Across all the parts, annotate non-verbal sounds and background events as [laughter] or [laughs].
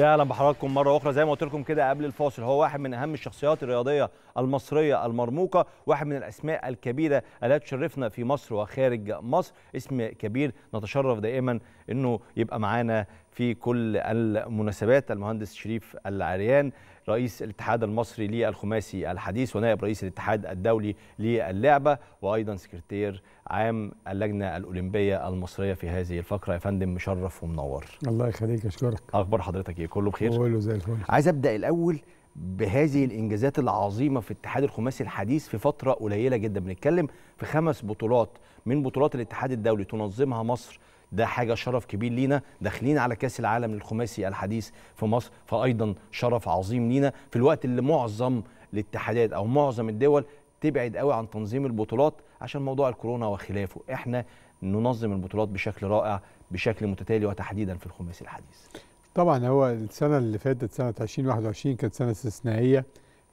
يا أهلا بحضراتكم مرة أخرى. زي ما قلت لكم كده قبل الفاصل هو واحد من أهم الشخصيات الرياضية المصرية المرموقة واحد من الأسماء الكبيرة التي تشرفنا في مصر وخارج مصر. اسم كبير نتشرف دائما إنه يبقى معانا في كل المناسبات. المهندس شريف العريان رئيس الاتحاد المصري للخماسي الحديث ونائب رئيس الاتحاد الدولي للعبة وأيضا سكرتير عام اللجنة الأولمبية المصرية في هذه الفقرة. يا فندم مشرف ومنور. الله يخليك أشكرك. أخبار حضرتك إيه؟ كله بخير؟ كله زي الفل. عايز أبدأ الأول بهذه الإنجازات العظيمة في اتحاد الخماسي الحديث في فترة قليلة جدا. بنتكلم في خمس بطولات. من بطولات الاتحاد الدولي تنظمها مصر ده حاجة شرف كبير لينا. داخلين على كأس العالم للخماسي الحديث في مصر فايضا شرف عظيم لينا. في الوقت اللي معظم الاتحادات أو معظم الدول تبعد قوي عن تنظيم البطولات عشان موضوع الكورونا وخلافه. إحنا ننظم البطولات بشكل رائع بشكل متتالي وتحديدا في الخماسي الحديث. طبعا هو السنة اللي فاتت سنة 2021 كانت سنة استثنائية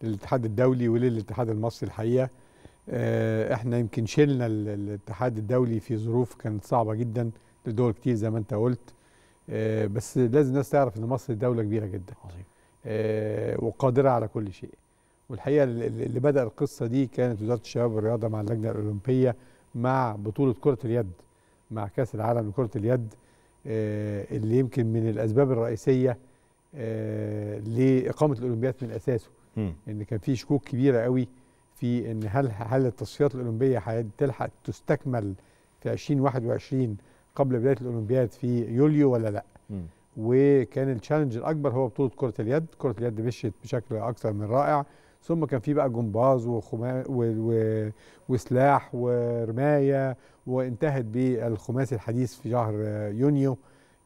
للاتحاد الدولي وللاتحاد المصري الحقيقة. آه، إحنا يمكن شلنا ال- الاتحاد الدولي في ظروف كانت صعبة جدا. لدول كتير زي ما انت قلت. آه، بس لازم الناس تعرف إن مصر دولة كبيرة جدا. عظيم. آه، وقادرة على كل شيء. والحقيقة اللي بدأ القصة دي كانت وزارة الشباب والرياضة مع اللجنة الأولمبية مع بطولة كرة اليد مع كأس العالم لكرة اليد آه، اللي يمكن من الأسباب الرئيسية لإقامة الأولمبياد من أساسه. مم. إن كان في شكوك كبيرة قوي في إن هل هل التصفيات الأولمبية هتلحق تستكمل في 2021 قبل بداية الأولمبياد في يوليو ولا لأ؟ مم. وكان التشالنج الأكبر هو بطولة كرة اليد. كرة اليد مشيت بشكل أكثر من رائع. ثم كان في بقى جمباز وخما و... و... وسلاح ورماية وانتهت بالخماسي الحديث في شهر يونيو.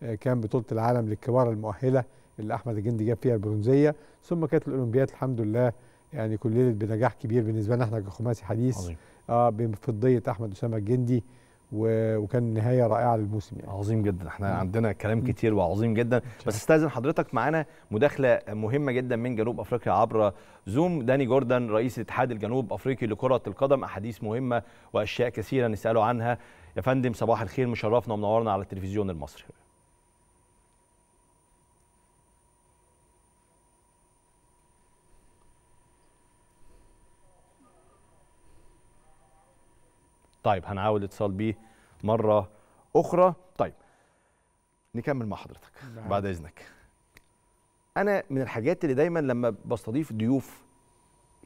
آه، كان بطولة العالم للكبار المؤهلة اللي أحمد الجندي جاب فيها البرونزية. ثم كانت الأولمبياد الحمد لله يعني كللت بنجاح كبير بالنسبة لنا إحنا كخماسي حديث. عظيم. آه بفضية أحمد أسامة الجندي. وكان نهاية رائعة للموسم يعني. عظيم جدا. إحنا مم. عندنا كلام كتير وعظيم جدا. بس استاذن حضرتك معانا مداخلة مهمة جدا من جنوب أفريقيا عبر زوم داني جوردن رئيس الاتحاد الجنوب أفريقي لكرة القدم. أحاديث مهمة وأشياء كثيرة نسأله عنها. يا فندم صباح الخير. مشرفنا ومنورنا على التلفزيون المصري. طيب هنعاود اتصال بيه مرة أخرى طيب نكمل مع حضرتك نعم. بعد إذنك أنا من الحاجات اللي دايما لما بستضيف ضيوف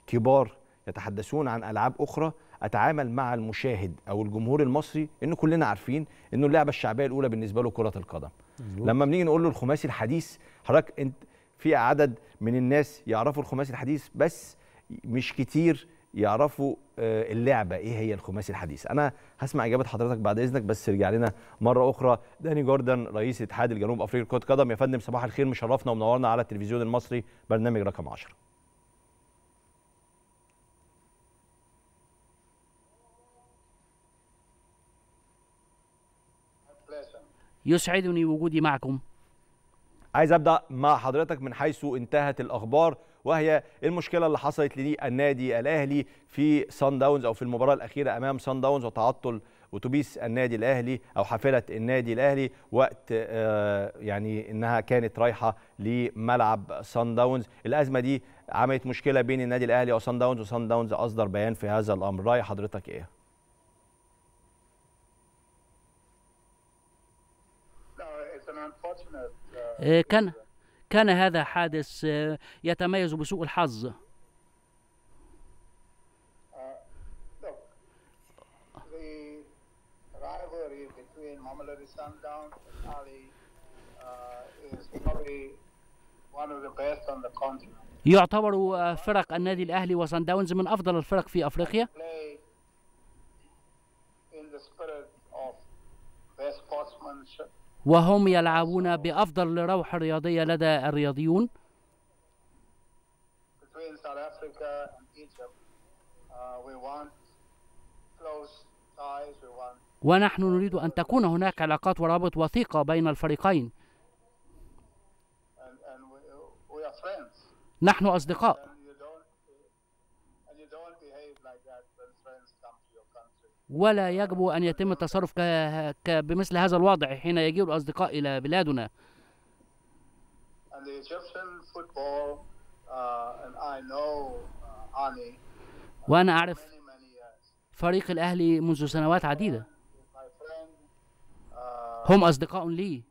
كبار يتحدثون عن ألعاب أخرى أتعامل مع المشاهد أو الجمهور المصري إن كلنا عارفين إنه اللعبة الشعبية الأولى بالنسبة له كرة القدم مظبوط. لما بنيجي نقول له الخماسي الحديث حضرتك أنت في عدد من الناس يعرفوا الخماسي الحديث بس مش كتير يعرفوا آه، اللعبة. إيه هي الخماسي الحديث؟ أنا هسمع إجابة حضرتك بعد إذنك بس ارجع لنا مرة أخرى. داني جوردن رئيس اتحاد الجنوب أفريقي لكرة قدم يا فندم صباح الخير. مشرفنا ومنورنا على التلفزيون المصري برنامج رقم 10 يسعدني وجودي معكم. عايز أبدأ مع حضرتك من حيث انتهت الأخبار. وهي المشكلة اللي حصلت للنادي الأهلي في سان داونز أو في المباراة الأخيرة أمام سان داونز وتعطل أتوبيس النادي الأهلي أو حافلة النادي الأهلي وقت آه، يعني إنها كانت رايحة لملعب سان داونز الأزمة دي عملت مشكلة بين النادي الأهلي وسان داونز وسان داونز أصدر بيان في هذا الأمر. رأي حضرتك إيه؟ Unfortunate. Uh, آه، كان كان هذا حادث آه، يتميز بسوء الحظ؟ يعتبر آه، فرق النادي الأهلي وسان داونز من أفضل الفرق في أفريقيا؟ وهم يلعبون بأفضل روح رياضية لدى الرياضيون. ونحن نريد أن تكون هناك علاقات ورابط وثيقة بين الفريقين. نحن أصدقاء. ولا يجب أن يتم التصرف ك... ك... بمثل هذا الوضع حين يجيء الأصدقاء إلى بلادنا. وأنا أعرف فريق الأهلي منذ سنوات عديدة. هم أصدقاء لي.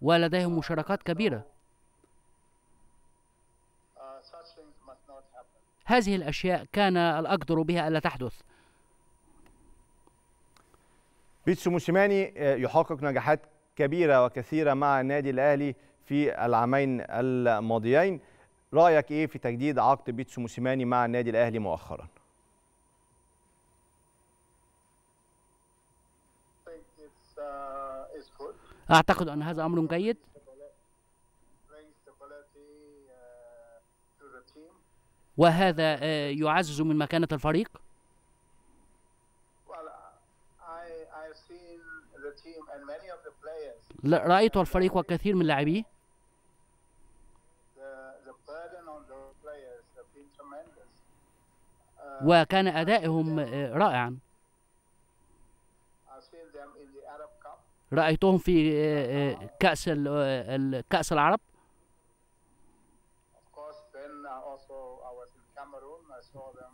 ولديهم مشاركات كبيرة. هذه الأشياء كان الأقدر بها ألا تحدث. بيتسو موسيماني آه، يحقق نجاحات كبيرة وكثيرة مع النادي الأهلي في العامين الماضيين. رأيك إيه في تجديد عقد بيتسو موسيماني مع النادي الأهلي مؤخرا. أعتقد أن هذا أمر جيد Brings stability uh, to the team. وهذا آه، يعزز من مكانة الفريق؟ رأيت الفريق وكثير من لاعبيه. وكان أدائهم آه، رائعا. رأيتهم في آه، كأس كأس العرب؟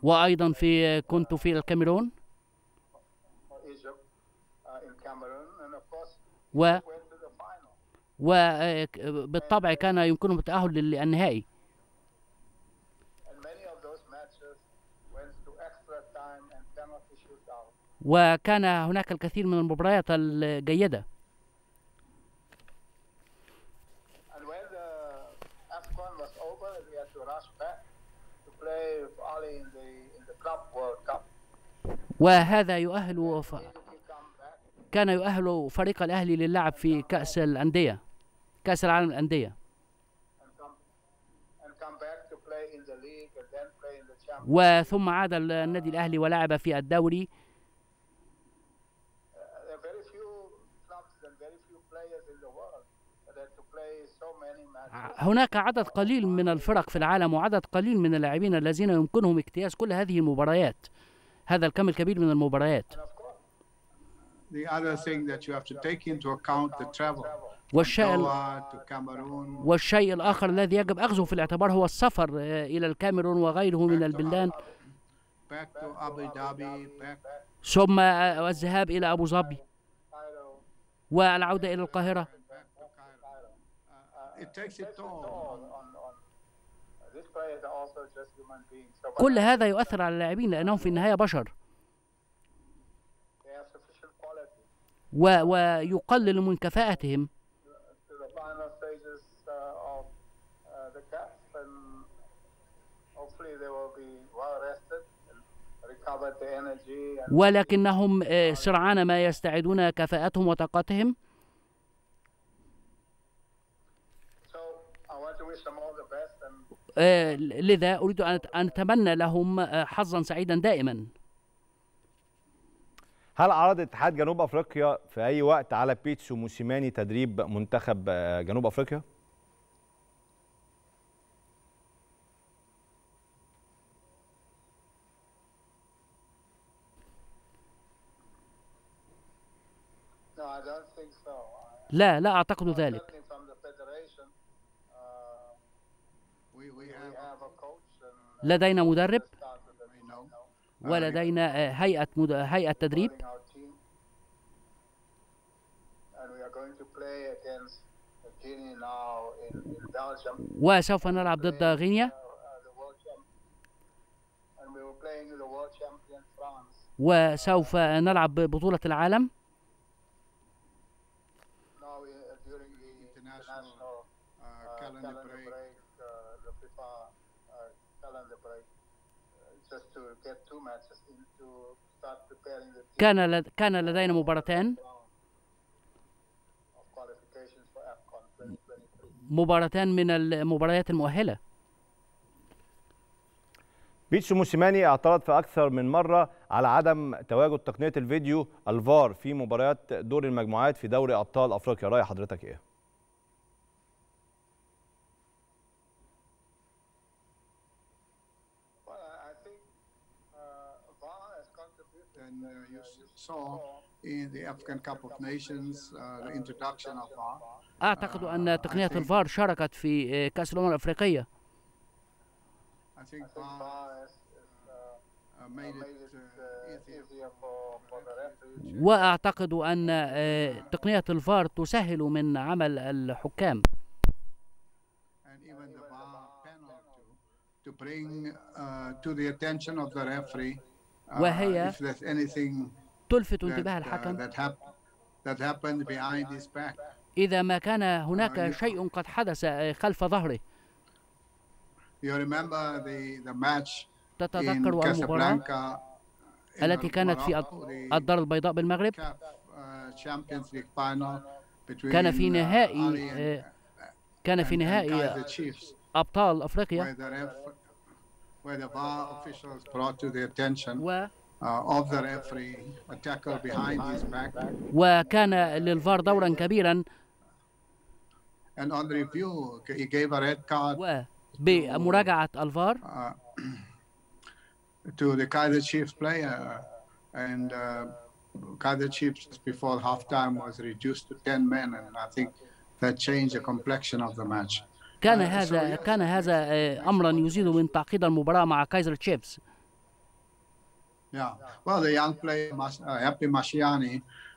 وأيضا في كنت في الكاميرون. و وبالطبع كان يمكنهم التأهل للنهائي. وكان هناك الكثير من المباريات الجيدة. وهذا يؤهل ف... كان يؤهل فريق الأهلي للعب في كأس الأندية كأس العالم Champions. وثم عاد النادي الأهلي ولعب في الدوري. هناك عدد قليل من الفرق في العالم وعدد قليل من اللاعبين الذين يمكنهم اجتياز كل هذه المباريات هذا الكم الكبير من المباريات. والشيء والشيء الآخر الذي يجب أخذه في الاعتبار هو السفر آه، إلى الكاميرون وغيره من البلدان. ثم آه، الذهاب إلى أبو ظبي. والعودة إلى القاهرة. كل هذا يؤثر على اللاعبين لأنهم في النهاية بشر. و ويقلل من كفاءتهم. ولكنهم آه، سرعان ما يستعيدون كفاءتهم وطاقتهم. لذا أريد أن أتمنى لهم آه، حظا سعيدا دائما. هل عرض اتحاد جنوب أفريقيا في أي وقت على بيتسو موسيماني تدريب منتخب آه، جنوب أفريقيا؟ لا لا أعتقد ذلك. لدينا مدرب ولدينا آه، هيئة مد... هيئة تدريب. وسوف نلعب ضد غينيا. وسوف نلعب ببطولة العالم. كان. كان لدينا مباراتان of qualifications for AFCON 2023. مباراتان من المباريات المؤهلة بيتسو موسيماني اعترض في أكثر من مرة على عدم تواجد تقنية الفيديو الفار في مباريات دور المجموعات في دوري أبطال أفريقيا رأي حضرتك إيه Well, I I think uh, VAR has contributed. And uh, you uh, s- saw in the African Cup of Nations, the introduction of VAR. أعتقد أن تقنية الفار شاركت في آه، كأس الأمم الأفريقية. وأعتقد أن آه، تقنية الفار تسهل من عمل الحكام. وهي تلفت انتباه الحكم. إذا ما كان هناك شيء قد حدث آه، خلف ظهره. تتذكر المباراة التي كانت في الدار البيضاء بالمغرب؟ كان في نهائي آه، كان في نهائي أبطال أفريقيا. Uh, وكان للفار دورا كبيرا وبمراجعة الفار uh, to the Kaiser Chiefs player, and uh, Kaiser Chiefs before halftime was reduced to 10 men, and I think that changed the complexion of the match. كان آه، هذا كان هذا آه، أمرا يزيد من تعقيد المباراة مع كايزر تشيفز Yeah. Well, the young player, Mas- uh, Happy Mashiani,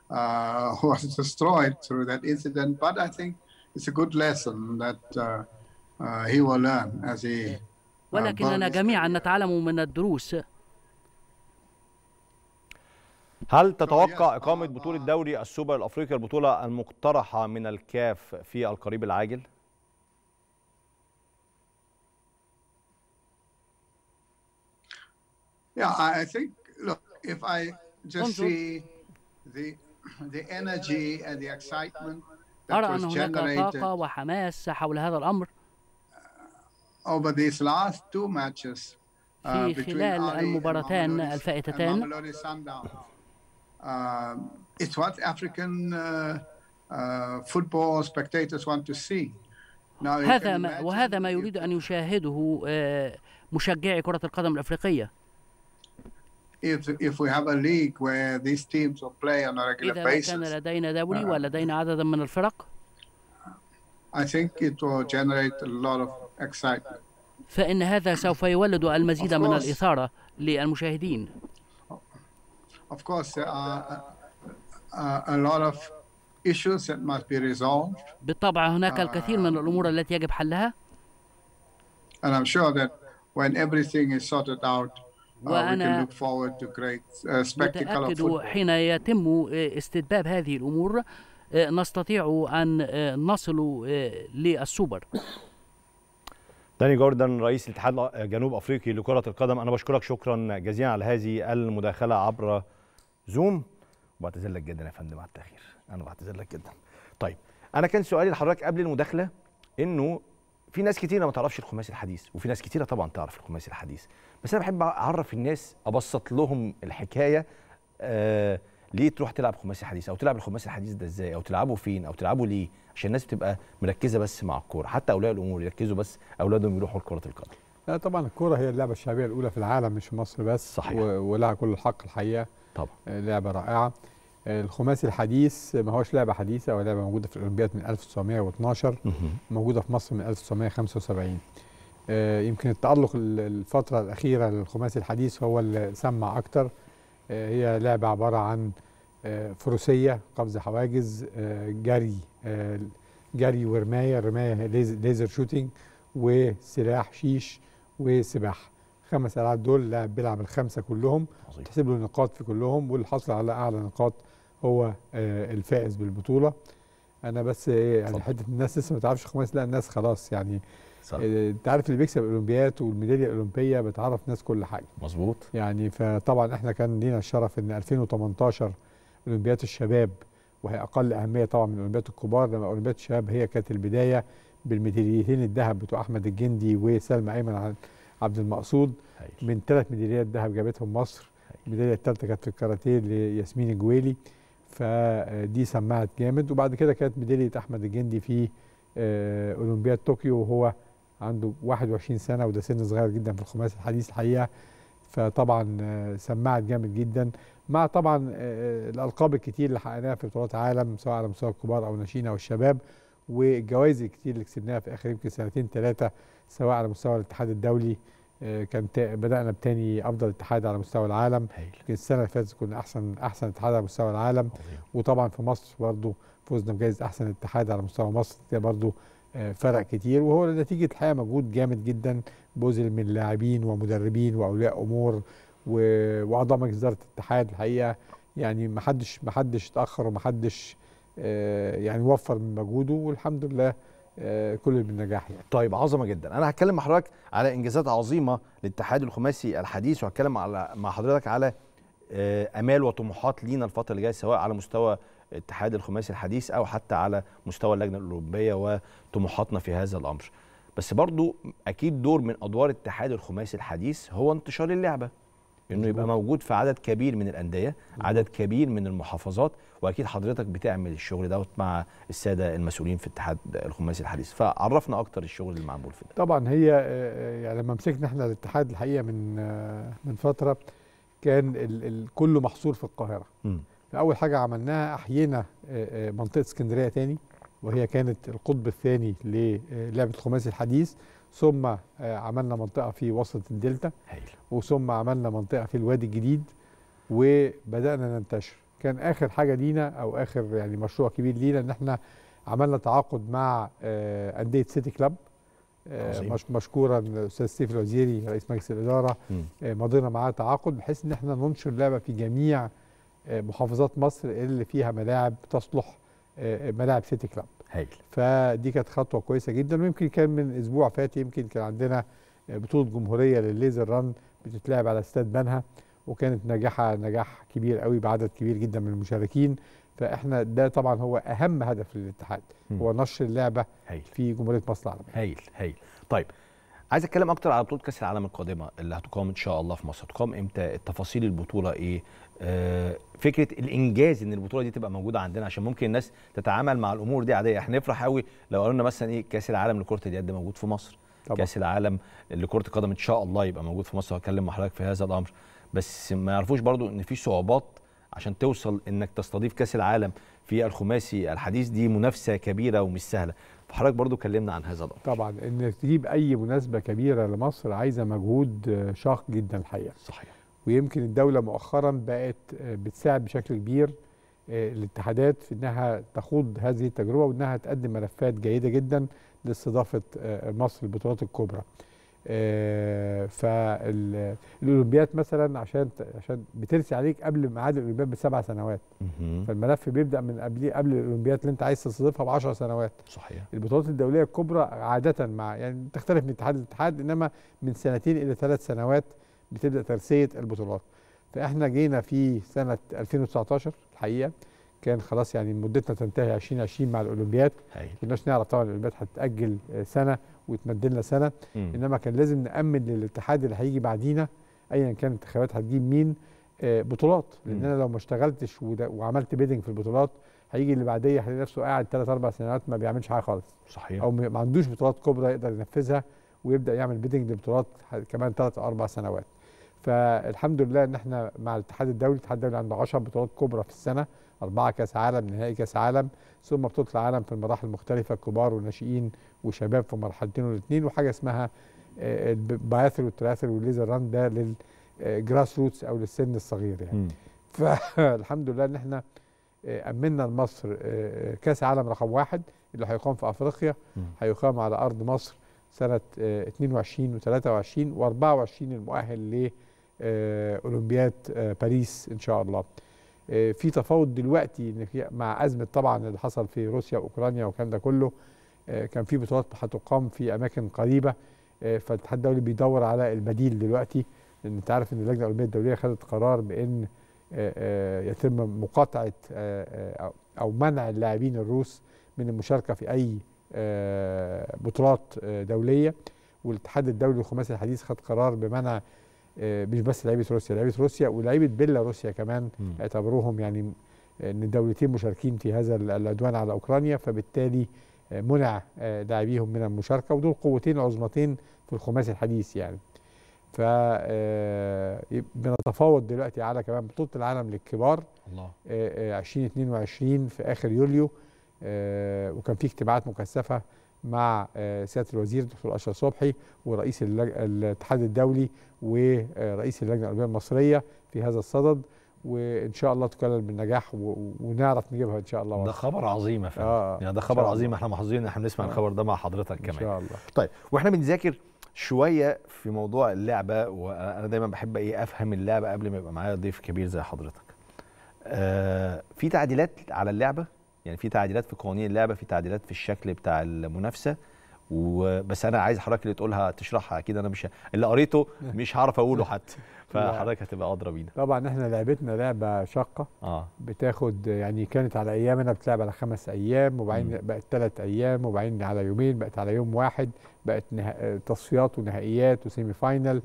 uh, was destroyed through that incident, but I think it's a good lesson that uh, uh, he will learn as he. uh, ولكننا جميعا. نتعلم من الدروس هل تتوقع إقامة uh, بطولة uh, دوري السوبر الأفريقي البطولة المقترحة من الكاف في القريب العاجل؟ Yeah, I think, if I just see the, the energy and the excitement that أرى was أن هناك generated طاقة وحماس حول هذا الأمر over these last two matches uh, في between خلال المباراتان الفائتتان. Um, it's what African uh, uh, football spectators want to see. هذا ما وهذا ما يريد أن يشاهده آه، مشجعي كرة القدم الأفريقية if if we have a league where these teams will play on a regular إذا ما كان basis, لدينا دوري آه. ولدينا عددا من الفرق I think it will generate a lot of excitement. فإن هذا سوف يولد المزيد Of من course. الإثارة للمشاهدين Of course, there are uh, a lot of issues that must be resolved, بالطبع هناك آه. الكثير من الأمور التي يجب حلها and I'm sure that when everything is sorted out, uh, we can وأنا uh, متأكد. حين يتم آه، استتباب هذه الأمور آه، نستطيع أن آه، نصل للسوبر. داني جوردن رئيس الاتحاد جنوب أفريقي لكرة القدم أنا بشكرك شكرا جزيلا على هذه المداخلة عبر زوم وبعتذر لك جدا يا فندم على التأخير. أنا بعتذر لك جدا. طيب أنا كان سؤالي لحضرتك قبل المداخلة إنه في ناس كتيرة ما تعرفش الخماسي الحديث وفي ناس كتيرة طبعا تعرف الخماسي الحديث. بس أنا بحب أعرف الناس أبسط لهم الحكاية آه ليه تروح تلعب خماسي حديث؟ أو تلعب الخماسي الحديث ده إزاي؟ أو تلعبه فين؟ أو تلعبه ليه؟ عشان الناس بتبقى مركزة بس مع الكورة. حتى أولياء الأمور يركزوا بس أولادهم يروحوا لكرة القدم. لا طبعا الكورة هي اللعبة الشعبية الأولى في العالم مش في مصر بس صحيح. ولها كل الحق الحقيقة. طبعا. آه، لعبة رائعة. آه، الخماسي الحديث ما هوش لعبة حديثة ولا لعبة موجودة في الأولمبياد من 1912 موجودة في مصر من 1975 آه، يمكن التألق ال- الفترة الأخيرة للخماسي الحديث هو اللي سمع أكتر. آه، هي لعبة عبارة عن آه، فروسية قفز حواجز آه، جري آه، جري ورماية رماية لـ laser- laser shooting وسلاح شيش وسباحة. خمس ألعاب دول اللاعب بيلعب الخمسة كلهم. تحسب له نقاط في كلهم واللي حصل على أعلى نقاط هو آه، الفائز بالبطولة. أنا بس إيه، يعني. حتة الناس لسه ما تعرفش خماسي لا الناس خلاص يعني صح. آه، انت عارف اللي بيكسب الأولمبياد والميدالية الأولمبية بتعرف ناس كل حاجة. مظبوط. يعني فطبعا إحنا كان لينا الشرف إن 2018 أولمبياد الشباب وهي أقل أهمية طبعا من الأولمبياد الكبار لما أولمبياد الشباب هي كانت البداية بالميداليتين الذهب بتوع أحمد الجندي وسلمى أيمن عبد المقصود. هايل. من ثلاث ميداليات ذهب جابتهم مصر. الميدالية الثالثه كانت في الكاراتيه لياسمين الجويلي. فدي سمعت جامد. وبعد كده كانت ميدالية أحمد الجندي في آه، أولمبياد طوكيو وهو عنده 21 سنة وده سن صغير جدا في الخماسي الحديث الحقيقة فطبعا آه، سمعت جامد جدا مع طبعا آه، الألقاب الكتير اللي حققناها في بطولات عالم سواء على مستوى الكبار أو الناشئين أو الشباب والجوائز الكتير اللي كسبناها في آخر يمكن سنتين ثلاثة سواء على مستوى الاتحاد الدولي آه، كان بدأنا بتاني أفضل اتحاد على مستوى العالم. يمكن السنة اللي فاتت كنا أحسن أحسن اتحاد على مستوى العالم. وطبعا في مصر برضو فوزنا بجائزة أحسن اتحاد على مستوى مصر برضو آه، فرق كتير وهو نتيجة الحقيقة مجهود جامد جدا بذل من لاعبين ومدربين وأولياء أمور وأعضاء مجلس إدارة الاتحاد الحقيقة. يعني ما حدش ما حدش اتأخر وما حدش آه، يعني وفر من مجهوده والحمد لله آه، كل بالنجاح يعني. طيب عظمة جدا. أنا هتكلم مع حضرتك على إنجازات عظيمة للاتحاد الخماسي الحديث وهتكلم على مع حضرتك على آه، آمال وطموحات لينا الفترة اللي جاية سواء على مستوى الاتحاد الخماسي الحديث أو حتى على مستوى اللجنة الاوروبيه وطموحاتنا في هذا الأمر. بس برضو أكيد دور من أدوار الاتحاد الخماسي الحديث هو انتشار اللعبة. إنه يبقى. موجود في عدد كبير من الأندية عدد كبير من المحافظات وأكيد حضرتك بتعمل الشغل دوت مع السادة المسؤولين في الاتحاد الخماسي الحديث. فعرفنا أكتر الشغل اللي معمول في ده. طبعا هي آه، يعني لما مسكنا إحنا الاتحاد الحقيقة من آه، من فترة كان ال- ال- كله محصور في القاهرة. مم. فاول حاجة عملناها أحيينا آه، آه، منطقة اسكندرية تاني وهي كانت القطب الثاني للعبه الخماسي الحديث. ثم آه، عملنا منطقة في وسط الدلتا. وثم عملنا منطقة في الوادي الجديد وبدأنا ننتشر. كان آخر حاجة لينا أو آخر يعني مشروع كبير لينا إن إحنا عملنا تعاقد مع آه، أندية سيتي كلاب آه،. مش مشكورا الاستاذ سيف الوزيري رئيس مجلس الإدارة. آه، مضينا معاه تعاقد بحيث إن إحنا ننشر اللعبه في جميع آه، محافظات مصر اللي فيها ملاعب تصلح آه، ملاعب سيتي كلاب هايل. فدي كانت خطوة كويسة جدا ويمكن كان من أسبوع فات يمكن كان عندنا بطولة جمهورية للليزر ران بتتلعب على استاد بنها وكانت ناجحه نجاح كبير قوي بعدد كبير جدا من المشاركين. فإحنا ده طبعا هو أهم هدف للاتحاد. هو نشر اللعبة هايل. في جمهورية مصر العربية. هايل هايل. طيب عايز أتكلم أكتر على بطولة كأس العالم القادمة اللي هتقام إن شاء الله في مصر. هتقام إمتى؟ التفاصيل البطولة إيه؟ آه فكرة الإنجاز إن البطولة دي تبقى موجودة عندنا عشان ممكن الناس تتعامل مع الأمور دي عادية. إحنا نفرح قوي لو قالوا لنا مثلا إيه كأس العالم لكرة اليد موجود في مصر. طبعا. كأس العالم لكرة القدم إن شاء الله يبقى موجود في مصر. هتكلم مع حضرتك في هذا الأمر. بس ما يعرفوش برضو إن في صعوبات عشان توصل إنك تستضيف كأس العالم في الخماسي الحديث دي منافسة كبيرة ومش سهلة. فحضرتك برضو كلمنا عن هذا الأمر. طبعا. إن تجيب أي مناسبة كبيرة لمصر عايزة مجهود آه، شاق جدا الحقيقة. صحيح. ويمكن الدولة مؤخرا بقت آه، بتساعد بشكل كبير آه، الاتحادات في إنها تخوض هذه التجربة وإنها تقدم ملفات جيدة جدا لاستضافة آه، مصر البطولات الكبرى. فالاولمبياد مثلا عشان عشان بترسي عليك قبل ميعاد الأولمبياد بسبع سنوات. فالملف بيبدأ من قبل قبل الأولمبياد اللي أنت عايز تستضيفها ب 10 سنوات صحيح البطولات الدولية الكبرى عادة مع يعني تختلف من اتحاد لاتحاد إنما من سنتين إلى ثلاث سنوات بتبدأ ترسية البطولات. فإحنا جينا في سنة 2019 الحقيقة كان خلاص يعني مدتنا تنتهي 2020 مع الأولمبياد. ما كناش نعرف طبعا الأولمبياد هتتاجل سنة ويتمد لنا سنة مم. إنما كان لازم نأمن للاتحاد اللي هيجي بعدينا ايا كانت الانتخابات هتجيب مين آه، بطولات. لأن. أنا لو ما اشتغلتش وعملت بيدنج في البطولات هيجي اللي بعدية هيلاقي نفسه قاعد ثلاث أربع سنوات ما بيعملش حاجة خالص. صحيح. أو ما عندوش بطولات كبرى يقدر ينفذها ويبدأ يعمل bidding لبطولات كمان ثلاث أربع سنوات. فالحمد لله إن إحنا مع الاتحاد الدولي الاتحاد الدولي عنده 10 بطولات كبرى في السنة أربعة كأس عالم نهائي كأس عالم ثم بطولة العالم في المراحل المختلفة كبار وناشئين وشباب في مرحلتين والاثنين وحاجة اسمها آه، ال biathle وال triathle وال laser run ده لل grass roots أو للسن الصغير يعني مم. فالحمد لله إن إحنا آه، نظمنا لمصر آه، كأس عالم رقم واحد اللي هيقام في أفريقيا. هيقام على أرض مصر سنة آه، 22 و23 و24 المؤهل لاولمبياد باريس إن شاء الله. آه، في تفاوض دلوقتي مع أزمة طبعا اللي حصل في روسيا وأوكرانيا والكلام ده كله. آه، كان في بطولات هتقام في أماكن قريبة. آه، فالاتحاد الدولي بيدور على البديل دلوقتي. لأن أنت عارف إن اللجنه الاولمبيه الدولية خدت قرار بإن آه، آه، يتم مقاطعة آه، آه، أو منع اللاعبين الروس من المشاركة في أي آه، بطولات آه، دولية. والاتحاد الدولي الخماسي الحديث خد قرار بمنع آه، مش بس لعيبة روسيا لعيبة روسيا ولاعيبه بيلاروسيا كمان. اعتبروهم يعني إن الدولتين مشاركين في هذا العدوان على أوكرانيا فبالتالي آه، منع آه، لاعبيهم من المشاركة. ودول قوتين عظمتين في الخماسي الحديث يعني. ف آه، بنتفاوض دلوقتي على كمان بطولة العالم للكبار الله. آه، آه، 2022 في آخر يوليو آه، وكان في اجتماعات مكثفة مع آه، سيادة الوزير الدكتور أشرف صبحي ورئيس الاتحاد الدولي ورئيس اللجنة الاولمبيه المصرية في هذا الصدد. وإن شاء الله تكلل بالنجاح ونعرف نجيبها إن شاء الله. ده. خبر عظيم يا فندم. آه، يعني ده خبر عظيم. إحنا محظوظين إن إحنا بنسمع آه. الخبر ده مع حضرتك إن كمان. شاء الله. طيب وإحنا بنذاكر شوية في موضوع اللعبة وأنا دايما بحب إيه أفهم اللعبة قبل ما يبقى معايا ضيف كبير زي حضرتك. آه في تعديلات على اللعبة؟ يعني في تعديلات في قوانين اللعبة في تعديلات في الشكل بتاع المنافسة وبس أنا عايز حضرتك اللي تقولها تشرحها أكيد أنا مش ه- اللي قريته [laughs] مش هعرف أقوله حتى. [laughs] فحضرتك هتبقى أدرى بينا. طبعا إحنا لعبتنا لعبة شاقة. آه. بتاخد يعني كانت على أيامنا بتلعب على خمس أيام وبعدين. بقت ثلاث أيام وبعدين على يومين بقت على يوم واحد بقت نه... آه، تصفيات ونهائيات وسيمي فاينل.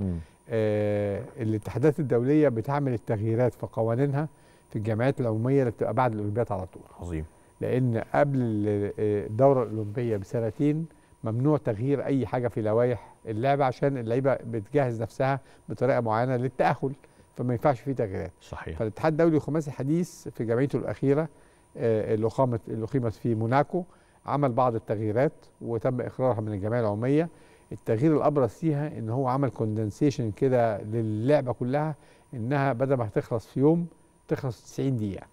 آه الاتحادات الدولية بتعمل التغييرات في قوانينها في الجمعيات العمومية اللي بتبقى بعد الأولمبياد على طول. عظيم. لأن قبل ال- الدورة الأولمبية بسنتين ممنوع تغيير أي حاجة في لوائح اللعبة عشان اللعيبة بتجهز نفسها بطريقة معينة للتأهل فما ينفعش فيه تغييرات. صحيح. فالاتحاد الدولي الخماسي الحديث في جمعيته الأخيرة آه، اللي قامت اللي اقيمت في موناكو عمل بعض التغييرات وتم إقرارها من الجمعية العمومية. التغيير الأبرز فيها إن هو عمل condensation كده للعبة كلها إنها بدل ما هتخلص في يوم تخلص في 90 دقيقه.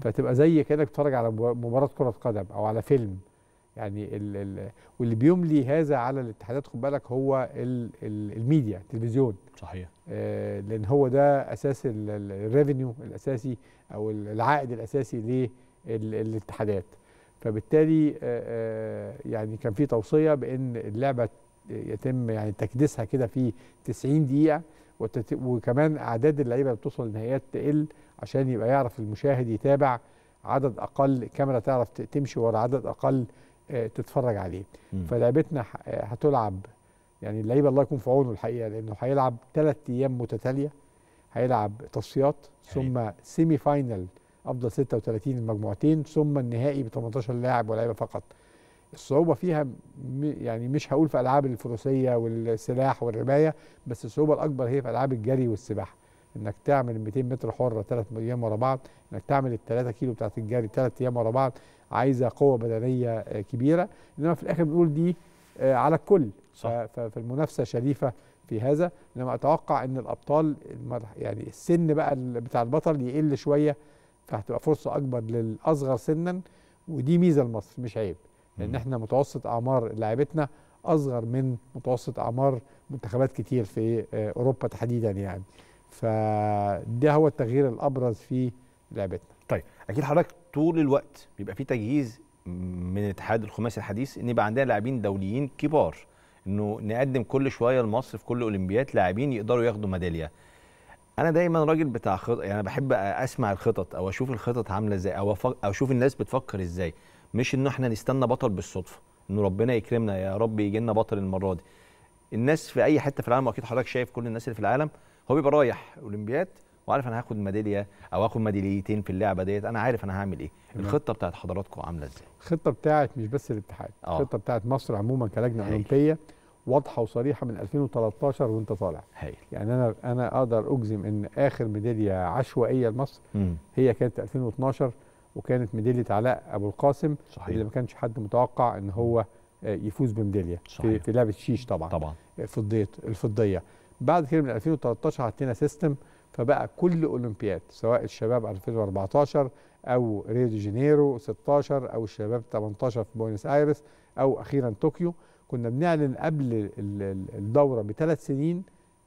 فتبقى زي كأنك بتتفرج على مبا- مباراة كرة قدم أو على فيلم. يعني ال ال واللي بيملي هذا على الاتحادات خد بالك هو ال ال الميديا التلفزيون. صحيح. آه، لأن هو ده أساس ال revenue الأساسي أو ال- العائد الأساسي للاتحادات فبالتالي آه، آه، يعني كان في توصية بإن اللعبة يتم يعني تكديسها كده في 90 دقيقة. وكمان أعداد اللعيبة اللي بتوصل للنهائيات تقل عشان يبقى يعرف المشاهد يتابع عدد أقل كاميرا تعرف تمشي ورا عدد أقل آه، تتفرج عليه. فلعبتنا آه، هتلعب يعني اللعيبة الله يكون في عونه الحقيقة لأنه هيلعب ثلاث أيام متتالية هيلعب تصفيات ثم semi final افضل 36 المجموعتين ثم النهائي ب 18 لاعب ولاعيبة فقط. الصعوبة فيها يعني مش هقول في ألعاب الفروسية والسلاح والرماية بس الصعوبة الأكبر هي في ألعاب الجري والسباحة. إنك تعمل 200 متر حرة ثلاث أيام ورا بعض إنك تعمل ال 3 كيلو بتاعت الجري ثلاث أيام ورا بعض عايزة قوة بدنية آه، كبيرة. إنما في الآخر بنقول دي آه، على الكل. صح. فالمنافسه شريفة في هذا. إنما أتوقع إن الأبطال يعني السن بقى بتاع البطل يقل شوية فهتبقى فرصة أكبر للأصغر سنا ودي ميزة لمصر مش عيب. لأن. إحنا متوسط اعمار لاعبتنا اصغر من متوسط اعمار منتخبات كتير في آه، اوروبا تحديدا يعني. فده هو التغيير الأبرز في لعبتنا. طيب أكيد حضرتك طول الوقت بيبقى في تجهيز من الاتحاد الخماسي الحديث إن يبقى عندنا لاعبين دوليين كبار إنه نقدم كل شوية لمصر في كل اولمبياد لاعبين يقدروا ياخدوا ميدالية. أنا دايما راجل بتاع خطط يعني بحب أسمع الخطط أو أشوف الخطط عاملة إزاي أو أشوف الناس بتفكر إزاي. مش إنه إحنا نستنى بطل بالصدفة إنه ربنا يكرمنا يا رب يجي لنا بطل المرة دي الناس في أي حتة في العالم وأكيد حضرتك شايف كل الناس اللي في العالم هو بيبقى رايح أولمبياد وعارف أنا هاخد ميدالية أو هاخد ميداليتين في اللعبة ديت أنا عارف أنا هعمل إيه. الخطة بتاعت حضراتكم عاملة إزاي الخطة بتاعت مش بس الاتحاد آه. الخطة بتاعت مصر عموما كلجنة. أولمبية واضحة وصريحة من 2013 وأنت طالع هايل يعني أنا أنا أقدر أجزم إن آخر ميدالية عشوائية لمصر هي كانت 2012 وكانت ميدالية علاء أبو القاسم اللي صحيح. ما كانش حد متوقع إن هو آه، يفوز بميدالية في. في لعبة شيش طبعا طبعا. فضيه الفضية. بعد كده من 2013 حطينا system فبقى كل أولمبياد سواء الشباب 2014 أو ريو دي جانيرو 16 أو الشباب 18 في بوينس آيرس أو أخيرا طوكيو كنا بنعلن قبل ال- ال- الدورة بثلاث سنين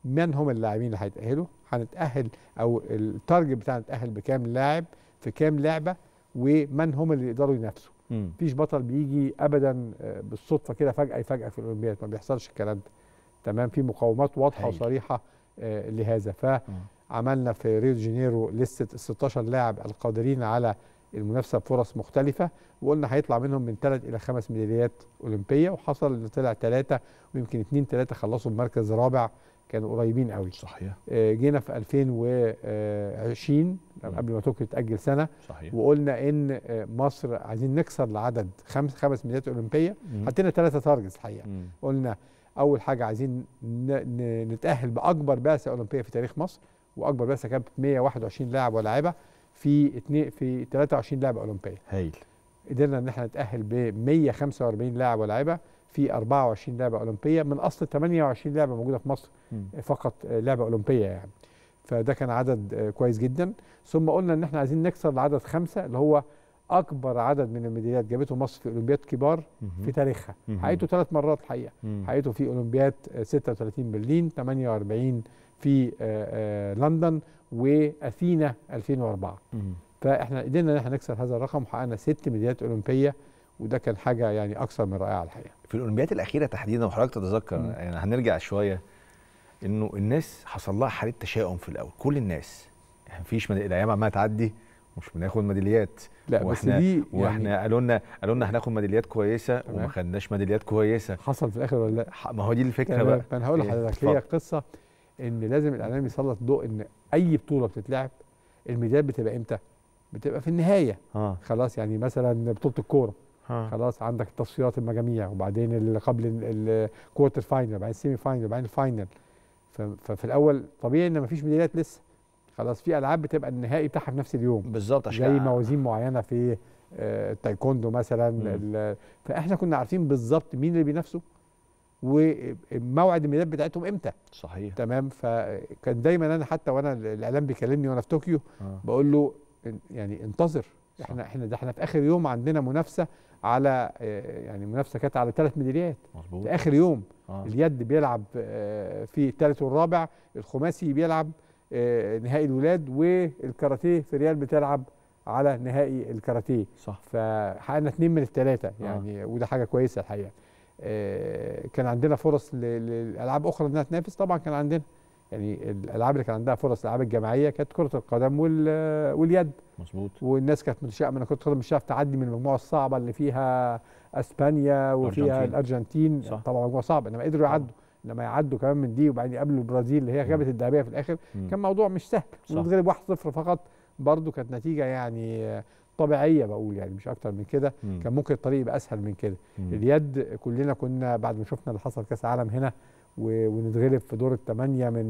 من هم اللاعبين اللي هيتأهلوا. هنتأهل أو ال target بتاعنا نتاهل بكام لاعب في كام لعبة ومن هم اللي يقدروا ينافسوا. مفيش بطل بيجي ابدا آه، بالصدفة كده فجأة يفاجئك في الأولمبياد ما بيحصلش الكلام ده. تمام؟ في مقومات واضحة هايل. وصريحة آه، لهذا. فعملنا في ريو دي جانيرو لستة ال 16 لاعب القادرين على المنافسة بفرص مختلفة وقلنا هيطلع منهم من ثلاث إلى خمس ميداليات أولمبية وحصل إن طلع ثلاثة ويمكن اثنين ثلاثة خلصوا بمركز رابع كانوا قريبين قوي. صحيح. آه، جينا في 2020 قبل ما طوكيو تأجل سنة صحيح. وقلنا إن آه، مصر عايزين نكسر العدد خمس خمس ميداليات أولمبية. حطينا ثلاثة تارجتس الحقيقة. مم. قلنا أول حاجة عايزين نتأهل بأكبر بعثة أولمبية في تاريخ مصر وأكبر بعثة كانت 121 لاعب ولاعبه في اتنين في 23 لاعبه أولمبية. هايل. قدرنا إن إحنا نتأهل ب 145 لاعب ولاعبه في 24 لعبة أولمبية من أصل 28 لعبة موجودة في مصر مم. فقط لعبة أولمبية يعني فده كان عدد كويس جدا ثم قلنا إن إحنا عايزين نكسر العدد خمسة اللي هو أكبر عدد من الميداليات جابته مصر في أولمبياد كبار في تاريخها مهم. حققته ثلاث مرات الحقيقة مم. حققته في أولمبياد آه، 36 برلين 48 في آه، آه، لندن وأثينا 2004 مم. فإحنا قدرنا إن إحنا نكسر هذا الرقم وحققنا ست ميداليات أولمبية وده كان حاجة يعني أكثر من رائعة الحقيقة في الاولمبياد الأخيرة تحديدا وحضرتك تتذكر. يعني هنرجع شوية إنه الناس حصل لها حالة تشاؤم في الأول كل الناس يعني مفيش مد... الأيام عمالة تعدي مش بناخد ميداليات لا بس وإحنا دي يعني وإحنا قالوا لنا قالوا لنا هناخد ميداليات كويسة تمام. وما خدناش ميداليات كويسة حصل في الآخر ولا لا ما هو دي الفكرة. بقى فانا هقول إيه؟ لحضرتك هي. قصة إن لازم الاعلام يسلط ضوء إن أي بطولة بتتلعب الميداليات بتبقى إمتى؟ بتبقى في النهاية آه خلاص يعني مثلا بطولة الكورة آه خلاص عندك تصفيات المجاميع وبعدين اللي قبل ال quarter final وبعدين ال semi final وبعدين ال final ففي الأول طبيعي إن مفيش ميداليات لسه. خلاص في ألعاب بتبقى النهائي بتاعها في نفس اليوم. بالظبط زي عشان موازين معينة في آه، التايكوندو مثلا فإحنا كنا عارفين بالظبط مين اللي بينافسوا وموعد الميلاد بتاعتهم إمتى. صحيح. تمام؟ فكان دايما أنا حتى وأنا الإعلام بيكلمني وأنا في طوكيو آه. بقول له يعني انتظر. صح. إحنا إحنا ده إحنا في آخر يوم عندنا منافسة. على آه، يعني منافسة كانت على ثلاث ميداليات. مظبوط. في آخر يوم آه. اليد بيلعب آه، في الثالث والرابع الخماسي بيلعب آه، نهائي الولاد والكاراتيه في ريال بتلعب على نهائي الكاراتيه. صح. فحققنا اثنين من الثلاثه يعني وده حاجة كويسة الحقيقة. آه، كان عندنا فرص للالعاب أخرى إنها تنافس طبعا كان عندنا. يعني الألعاب اللي كان عندها فرص الألعاب الجماعية كانت كرة القدم وال- واليد مظبوط والناس كانت متشائمة إن كرة القدم مش هتعرف تعدي من المجموعة الصعبة اللي فيها أسبانيا وفيها. الأرجنتين صح. طبعا مجموعه صعبة إنما قدروا. يعدوا لما يعدوا كمان من دي وبعدين يقابلوا البرازيل اللي هي مم. جابت الذهبية في الآخر مم. كان موضوع مش سهل صح. ونتغلب 1-0 فقط برضو كانت نتيجة يعني طبيعية بقول يعني مش أكتر من كده. كان ممكن الطريق يبقى أسهل من كده. اليد كلنا كنا بعد ما شفنا اللي حصل كأس عالم هنا ونتغلب في دور الثمانيه من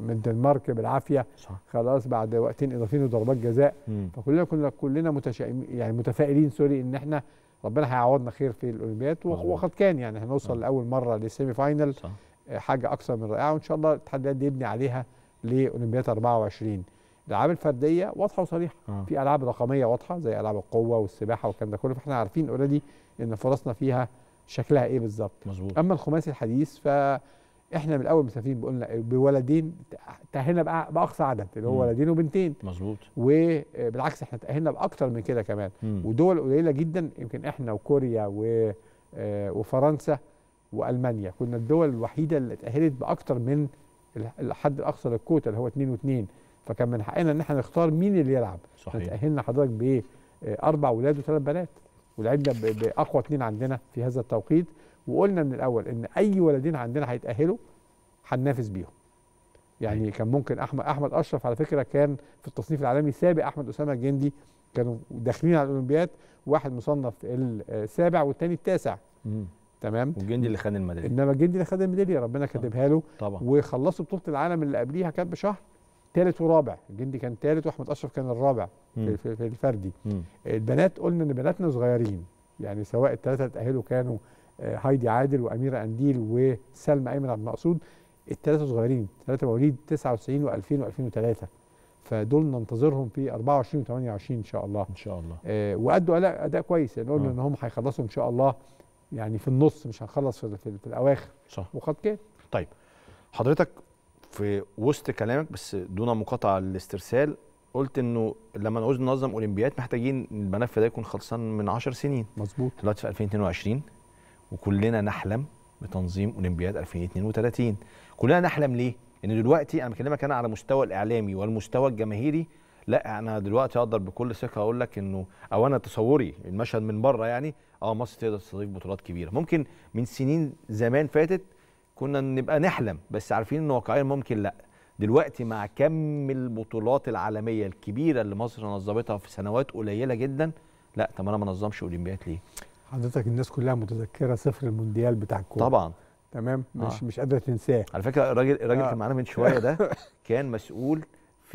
من الدنمارك بالعافية صح خلاص بعد وقتين إضافيين وضربات جزاء مم. فكلنا كنا كلنا متشائمين يعني متفائلين سوري إن إحنا ربنا هيعوضنا خير في الأولمبياد. وقد كان يعني هنوصل. لأول مرة لل semi final صح آه، حاجة أكثر من رائعة وإن شاء الله الاتحاد يبني عليها لأولمبياد 24 الألعاب الفردية واضحة وصريحة آه. في ألعاب رقمية واضحة زي ألعاب القوة والسباحة والكلام ده كله فإحنا عارفين already إن فرصنا فيها شكلها إيه بالظبط. مظبوط. أما الخماسي الحديث فإحنا من الأول مسافرين قلنا بولدين تأهلنا بأقصى عدد اللي هو. ولدين وبنتين. مظبوط. وبالعكس إحنا تأهلنا بأكتر من كده كمان. مم. ودول قليلة جدا يمكن إحنا وكوريا و آه، وفرنسا وألمانيا. كنا الدول الوحيدة اللي اتاهلت بأكتر من ال- الحد الأقصى للكوتا اللي هو 2 و2 فكان من حقنا إن إحنا نختار مين اللي يلعب. صحيح. تأهلنا حضرتك باربع ولاد وثلاث بنات. ولعبنا بأقوى اثنين عندنا في هذا التوقيت. وقلنا من الأول إن أي ولدين عندنا هيتأهلوا هننافس بيهم. يعني كان ممكن احمد أحمد أشرف على فكرة كان في التصنيف العالمي سابق أحمد أسامة الجندي كانوا داخلين على الأولمبياد واحد مصنف السابع والثاني التاسع. مم. تمام؟ والجندي اللي خد الميدالية. إنما الجندي اللي خد الميدالية ربنا كاتبها له. طبعا. وخلصوا بطولة العالم اللي قبليها كانت بشهر ثالث ورابع الجندي كان ثالث وأحمد أشرف كان الرابع. في, في, في الفردي. مم. البنات قلنا إن بناتنا صغيرين يعني سواء الثلاثه اللي تاهلوا كانوا آه، هايدي عادل وأميرة انديل وسلمى أيمن عبد المقصود الثلاثه صغيرين ثلاثة مواليد 99 و2000 و2003 فدول ننتظرهم في 24 و28 إن شاء الله. إن شاء الله. آه، وأدوا أداء أداء كويس يعني قلنا آه. إن هم هيخلصوا إن شاء الله يعني في النص مش هنخلص في, في, في الأواخر. صح. وقد كان حضرتك في وسط كلامك بس دون مقاطعة الاسترسال قلت إنه لما نعوز ننظم اولمبياد محتاجين الملف ده يكون خلصان من 10 سنين. مظبوط. دلوقتي في 2022 وكلنا نحلم بتنظيم اولمبياد 2032 كلنا نحلم ليه؟ إن دلوقتي أنا بكلمك أنا على مستوى الإعلامي والمستوى الجماهيري لا أنا دلوقتي أقدر بكل ثقة أقول لك إنه أو أنا تصوري المشهد من بره يعني آه مصر تقدر تستضيف بطولات كبيرة. ممكن من سنين زمان فاتت كنا نبقى نحلم بس عارفين إن واقعيا ممكن لأ. دلوقتي مع كم البطولات العالمية الكبيرة اللي مصر نظمتها في سنوات قليلة جدا لأ طب أنا ما نظمش اولمبياد ليه؟ حضرتك الناس كلها متذكرة صفر المونديال بتاع الكورة. طبعا. تمام؟ مش آه. مش قادرة تنساه. على فكرة الراجل الراجل آه. كان معانا من شوية ده [laughs] كان مسؤول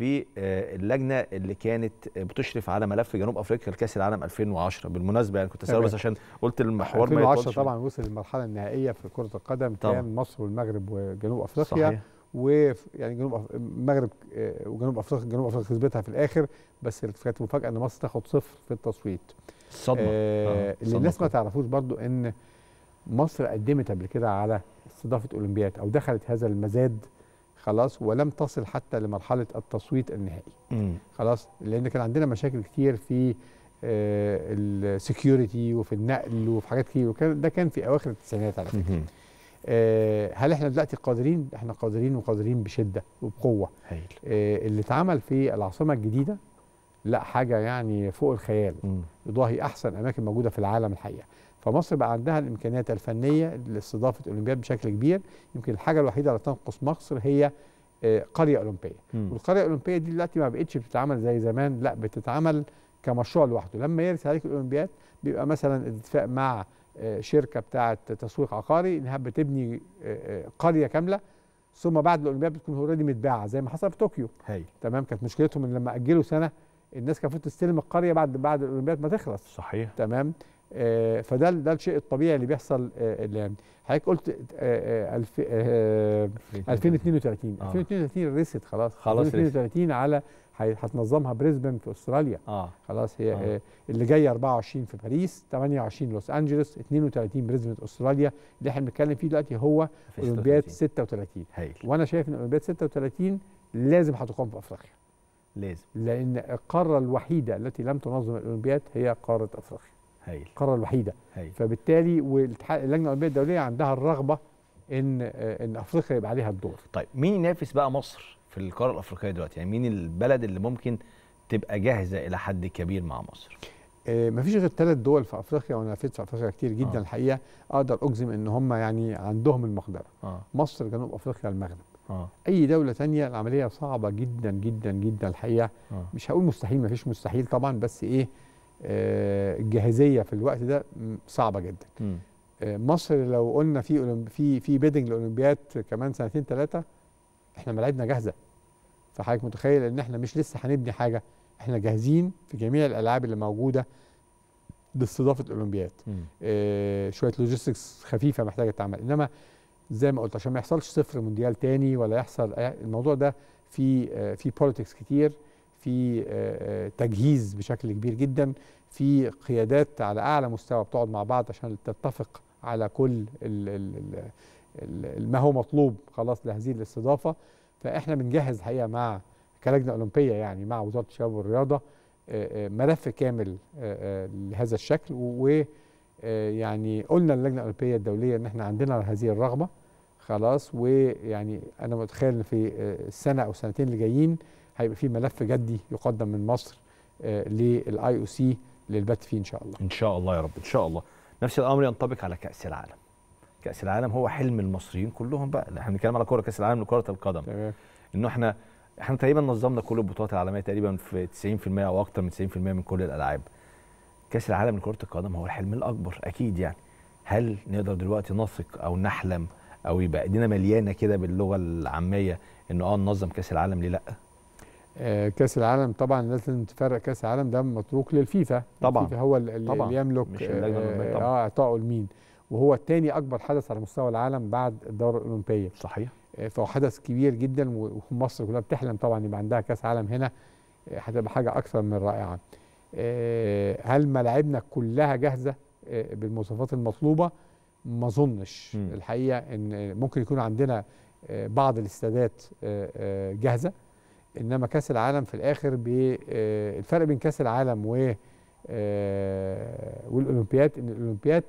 في آه، اللجنة اللي كانت بتشرف على ملف جنوب أفريقيا لكأس العالم 2010 بالمناسبة يعني كنت تمام. بس عشان قلت المحور ما 2010 يطولش. طبعا وصل للمرحلة النهائية في كرة القدم طبعاً. كان مصر والمغرب وجنوب أفريقيا صحيح ويعني جنوب أف... المغرب آه، وجنوب أفريقيا جنوب أفريقيا كسبتها في الآخر بس كانت مفاجاه إن مصر تاخد صفر في التصويت الصدمه آه آه، اللي الناس ما. تعرفوش برضو إن مصر قدمت قبل كده على استضافة أولمبياد أو دخلت هذا المزاد خلاص ولم تصل حتى لمرحلة التصويت النهائي. خلاص لأن كان عندنا مشاكل كتير في السكيورتي وفي النقل وفي حاجات كتير وكان ده كان في أواخر التسعينات على فكرة. آه، هل إحنا دلوقتي قادرين؟ إحنا قادرين وقادرين بشدة وبقوة. هايل. آه، اللي اتعمل في العاصمة الجديدة لا حاجة يعني فوق الخيال. يضاهي أحسن أماكن موجودة في العالم الحقيقة. فمصر بقى عندها الإمكانيات الفنية لاستضافة أولمبياد بشكل كبير. يمكن الحاجة الوحيدة اللي تنقص مصر هي آه، قرية أولمبية. مم. والقرية الأولمبية دي دلوقتي ما بقتش بتتعمل زي زمان لا بتتعمل كمشروع لوحده. لما يرسي عليك الأولمبياد بيبقى مثلا اتفاق مع آه، شركة بتاعه تسويق عقاري إنها بتبني آه، قرية كاملة ثم بعد الأولمبياد بتكون already متباعة زي ما حصل في طوكيو. هايل. تمام؟ كانت مشكلتهم إن لما أجلوا سنة الناس كانت تستلم القرية بعد بعد الأولمبياد ما تخلص. صحيح. تمام؟ فده ده الشيء الطبيعي اللي بيحصل آه اللي حضرتك قلت آه آه ألف آه 2032 آه. 2032 رست خلاص خلاص رست. 2032 على هتنظمها بريسبن في أستراليا آه خلاص هي آه. آه. اللي جاية 24 في باريس 28 لوس أنجلوس 32 بريسبن أستراليا اللي إحنا بنتكلم فيه دلوقتي هو أولمبياد 36. 36 هايل وأنا شايف إن أولمبياد 36 لازم هتقام في أفريقيا لازم لأن القارة الوحيدة التي لم تنظم الأولمبياد هي قارة أفريقيا هايل. القاره الوحيدة. هايل. فبالتالي والاتحاد- اللجنة الاولمبيه الدولية عندها الرغبة إن آه، إن أفريقيا يبقى عليها الدور. طيب مين ينافس بقى مصر في القارة الأفريقية دلوقتي؟ يعني مين البلد اللي ممكن تبقى جاهزة إلى حد كبير مع مصر؟ آه، مفيش غير ثلاث دول في أفريقيا وأنا لفيت في أفريقيا كتير جدا آه. آه. الحقيقة. أقدر أجزم إن هم يعني عندهم المقدرة. آه. مصر جنوب أفريقيا المغرب. آه. أي دولة تانية العملية صعبة جدا جدا جدا الحقيقة. آه. مش هقول مستحيل مفيش مستحيل طبعا بس إيه آه الجاهزية في الوقت ده م، صعبة جدا مم. آه، مصر لو قلنا في. في في bidding لاولمبياد كمان سنتين ثلاثة إحنا ملاعبنا جاهزة فحضرتك متخيل إن إحنا مش لسه هنبني حاجة إحنا جاهزين في جميع الألعاب اللي موجودة لاستضافه الأولمبياد مم. آه شوية logistics خفيفة محتاجة تتعمل إنما زي ما قلت عشان ما يحصلش صفر مونديال تاني ولا يحصل الموضوع ده في آه في بوليتكس كتير في آه آه، تجهيز بشكل كبير جدا في قيادات على أعلى مستوى بتقعد مع بعض عشان تتفق على كل ما هو مطلوب خلاص لهذه الاستضافة. فإحنا بنجهز الحقيقة مع كلجنة أولمبية يعني مع وزارة الشباب والرياضة آه، ملف كامل لهذا الشكل. و آه، يعني قلنا للجنة الأولمبية الدولية إن إحنا عندنا هذه الرغبة خلاص. ويعني أنا متخيل في السنة أو السنتين اللي جايين هيبقى في ملف جدي يقدم من مصر للآي أو سي للبت فيه إن شاء الله. إن شاء الله يا رب إن شاء الله. نفس الأمر ينطبق على كأس العالم. كأس العالم هو حلم المصريين كلهم بقى. إحنا بنتكلم على كوره كأس العالم لكرة القدم. تمام. إنه إحنا إحنا تقريبا نظمنا كل البطولات العالمية تقريبا في 90% أو أكتر من 90% من كل الألعاب. كأس العالم لكرة القدم هو الحلم الأكبر أكيد يعني. هل نقدر دلوقتي نثق أو نحلم أو يبقى إيدينا مليانة كده باللغة العامية إنه آه ننظم كأس العالم ليه لأ؟ آه، كاس العالم. طبعا لازم تفرق كاس العالم ده متروك للفيفا. طبعاً. الفيفا هو اللي طبعاً. يملك آه، طبعاً. آه اعطائه لمين؟ وهو الثاني أكبر حدث على مستوى العالم بعد الدوره الأولمبية. صحيح. آه، فهو حدث كبير جدا ومصر كلها بتحلم طبعا يبقى عندها كاس عالم هنا. آه، هتبقى حاجة أكثر من رائعة. آه، هل ملاعبنا كلها جاهزة؟ آه، بالمواصفات المطلوبة؟ ما أظنش. الحقيقة إن ممكن يكون عندنا آه، بعض الاستادات آه، آه، جاهزة. إنما كأس العالم في الآخر ب- آه، الفرق بين كأس العالم و آه، والأولمبياد إن الأولمبياد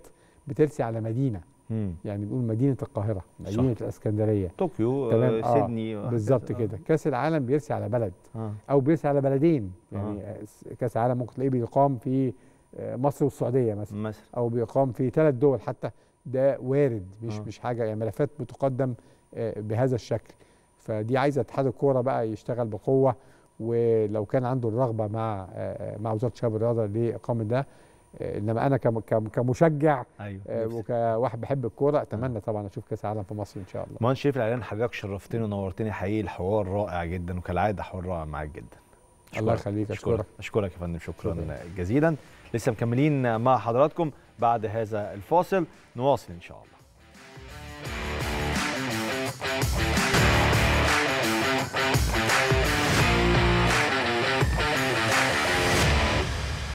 بترسي على مدينة مم. يعني بنقول مدينة القاهرة مدينة الإسكندرية طوكيو تمام، آه آه، سيدني وهكذا. بالظبط آه. كده كأس العالم بيرسي على بلد آه أو بيرسي على بلدين يعني آه. كأس العالم ممكن تلاقيه بيقام في آه، مصر والسعودية مثلا مثلا أو بيقام في ثلاث دول حتى ده وارد مش آه. آه. مش حاجة يعني ملفات بتقدم آه، بهذا الشكل فدي عايزة اتحاد الكورة بقى يشتغل بقوة ولو كان عنده الرغبة مع مع وزارة الشباب والرياضة لإقامة ده إنما أنا كمشجع أيوة. آه، وكواحد بحب الكورة آه. أتمنى طبعا أشوف كأس عالم في مصر إن شاء الله. مهندس شريف الإعلان حضرتك شرفتني ونورتني حقيقي الحوار رائع جدا وكالعادة حوار رائع معاك جدا. شكرا. الله يخليك أشكرك. أشكرك يا فندم شكرا, شكرا. جزيلا. لسه مكملين مع حضراتكم بعد هذا الفاصل نواصل إن شاء الله.